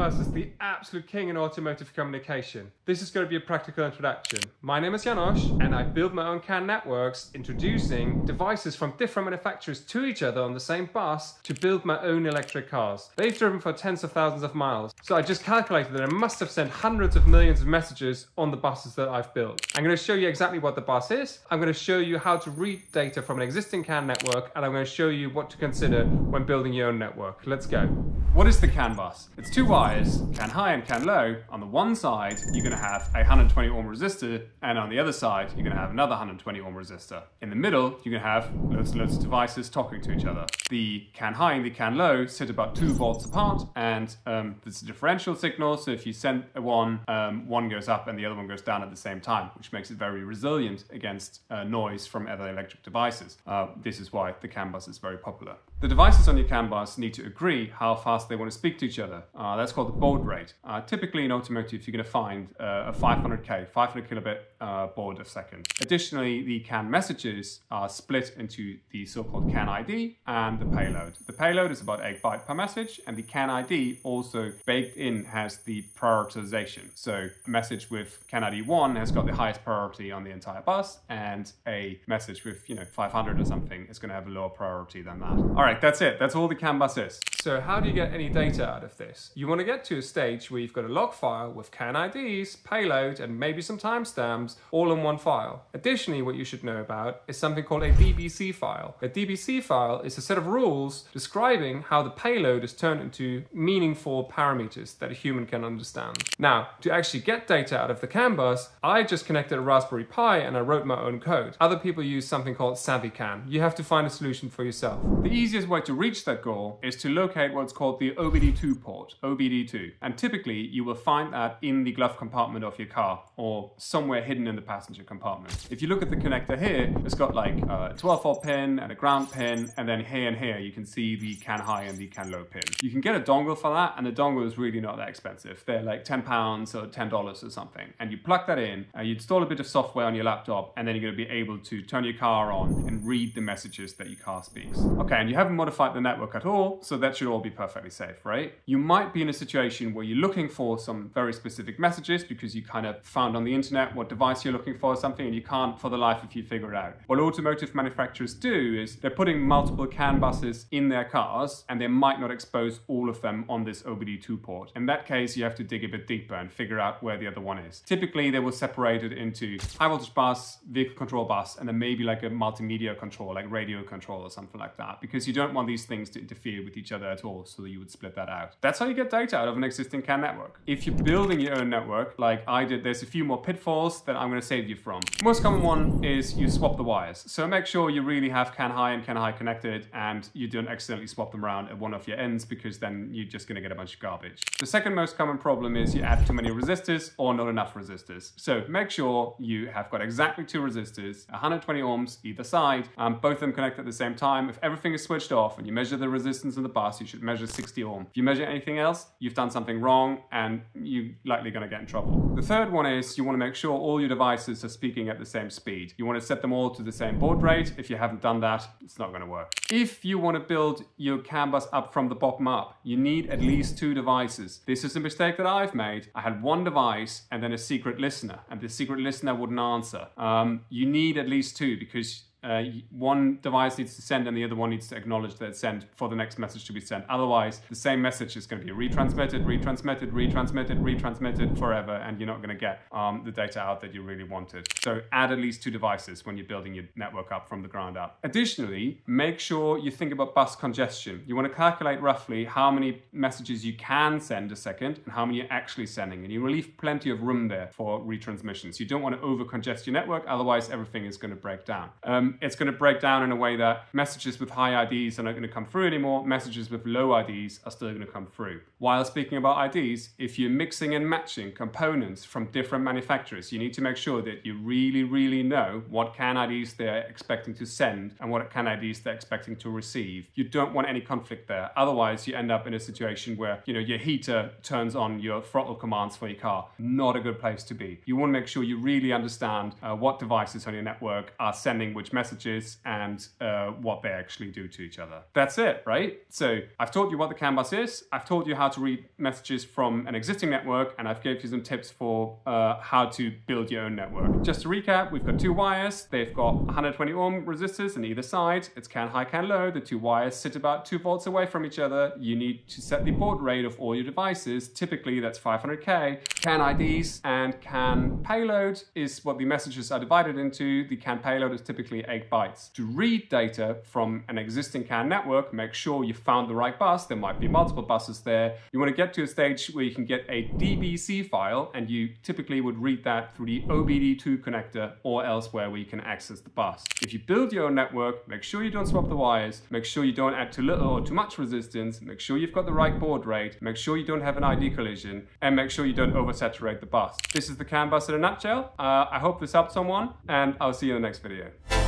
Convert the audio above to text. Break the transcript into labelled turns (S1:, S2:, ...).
S1: bus is the absolute king in automotive communication. This is going to be a practical introduction. My name is Janos and I build my own CAN networks introducing devices from different manufacturers to each other on the same bus to build my own electric cars. They've driven for tens of thousands of miles. So I just calculated that I must have sent hundreds of millions of messages on the buses that I've built. I'm going to show you exactly what the bus is. I'm going to show you how to read data from an existing CAN network and I'm going to show you what to consider when building your own network. Let's go. What is the CAN bus? It's two wires, CAN high and CAN low. On the one side, you're going to have a 120 ohm resistor, and on the other side, you're going to have another 120 ohm resistor. In the middle, you're going to have loads and loads of devices talking to each other. The CAN high and the CAN low sit about two volts apart, and um, there's a differential signal, so if you send one, um, one goes up and the other one goes down at the same time, which makes it very resilient against uh, noise from other electric devices. Uh, this is why the CAN bus is very popular. The devices on your CAN bus need to agree how fast they want to speak to each other. Uh, that's called the baud rate. Uh, typically in automotive, you're going to find uh, a 500k, 500 kilobit uh, baud a second. Additionally, the CAN messages are split into the so-called CAN ID and the payload. The payload is about 8 byte per message, and the CAN ID also baked in has the prioritization. So a message with CAN ID 1 has got the highest priority on the entire bus, and a message with, you know, 500 or something is going to have a lower priority than that. All right, that's it. That's all the CAN bus is. So how do you get any data out of this? You want to get to a stage where you've got a log file with CAN IDs, payload, and maybe some timestamps all in one file. Additionally, what you should know about is something called a DBC file. A DBC file is a set of rules describing how the payload is turned into meaningful parameters that a human can understand. Now, to actually get data out of the CAN bus, I just connected a Raspberry Pi and I wrote my own code. Other people use something called SavvyCAN. You have to find a solution for yourself. The easiest way to reach that goal is to locate what's called the OBD2 port, OBD2. And typically you will find that in the glove compartment of your car or somewhere hidden in the passenger compartment. If you look at the connector here, it's got like a 12 volt pin and a ground pin, and then here and here you can see the CAN high and the CAN low pin. You can get a dongle for that, and the dongle is really not that expensive. They're like 10 pounds or $10 or something. And you plug that in, uh, you install a bit of software on your laptop, and then you're gonna be able to turn your car on and read the messages that your car speaks. Okay, and you haven't modified the network at all, so that should all be perfectly safe, right? You might be in a situation where you're looking for some very specific messages because you kind of found on the internet what device you're looking for or something and you can't for the life of you figure it out. What automotive manufacturers do is they're putting multiple CAN buses in their cars and they might not expose all of them on this OBD2 port. In that case, you have to dig a bit deeper and figure out where the other one is. Typically, they will separate it into high voltage bus, vehicle control bus, and then maybe like a multimedia control, like radio control or something like that, because you don't want these things to interfere with each other at all, so you would split that out. That's how you get data out of an existing CAN network. If you're building your own network, like I did, there's a few more pitfalls that I'm going to save you from. Most common one is you swap the wires. So make sure you really have CAN high and CAN high connected and you don't accidentally swap them around at one of your ends because then you're just going to get a bunch of garbage. The second most common problem is you add too many resistors or not enough resistors. So make sure you have got exactly two resistors, 120 ohms either side, um, both of them connect at the same time. If everything is switched off and you measure the resistance in the bus, you should measure 60 ohm. If you measure anything else, you've done something wrong and you're likely going to get in trouble. The third one is you want to make sure all your devices are speaking at the same speed. You want to set them all to the same baud rate. If you haven't done that, it's not going to work. If you want to build your CAN bus up from the bottom up, you need at least two devices. This is a mistake that I've made. I had one device and then a secret listener, and the secret listener wouldn't answer. Um, you need at least two because uh, one device needs to send and the other one needs to acknowledge that it's sent for the next message to be sent. Otherwise, the same message is going to be retransmitted, retransmitted, retransmitted, retransmitted forever, and you're not going to get um, the data out that you really wanted. So add at least two devices when you're building your network up from the ground up. Additionally, make sure you think about bus congestion. You want to calculate roughly how many messages you can send a second and how many you're actually sending, and you will leave plenty of room there for retransmissions. You don't want to over congest your network, otherwise everything is going to break down. Um, it's going to break down in a way that messages with high IDs are not going to come through anymore. Messages with low IDs are still going to come through. While speaking about IDs, if you're mixing and matching components from different manufacturers, you need to make sure that you really, really know what CAN IDs they're expecting to send and what CAN IDs they're expecting to receive. You don't want any conflict there. Otherwise, you end up in a situation where, you know, your heater turns on your throttle commands for your car. Not a good place to be. You want to make sure you really understand uh, what devices on your network are sending which messages and uh, what they actually do to each other. That's it, right? So I've taught you what the CAN bus is, I've taught you how to read messages from an existing network, and I've gave you some tips for uh, how to build your own network. Just to recap, we've got two wires, they've got 120 ohm resistors on either side, it's CAN high, CAN low, the two wires sit about two volts away from each other, you need to set the baud rate of all your devices, typically that's 500k, CAN IDs and CAN payload is what the messages are divided into, the CAN payload is typically 8 bytes. To read data from an existing CAN network, make sure you found the right bus, there might be multiple buses there, you want to get to a stage where you can get a DBC file and you typically would read that through the OBD2 connector or elsewhere where you can access the bus. If you build your own network, make sure you don't swap the wires, make sure you don't add too little or too much resistance, make sure you've got the right baud rate, make sure you don't have an ID collision, and make sure you don't oversaturate the bus. This is the CAN bus in a nutshell. Uh, I hope this helped someone, and I'll see you in the next video.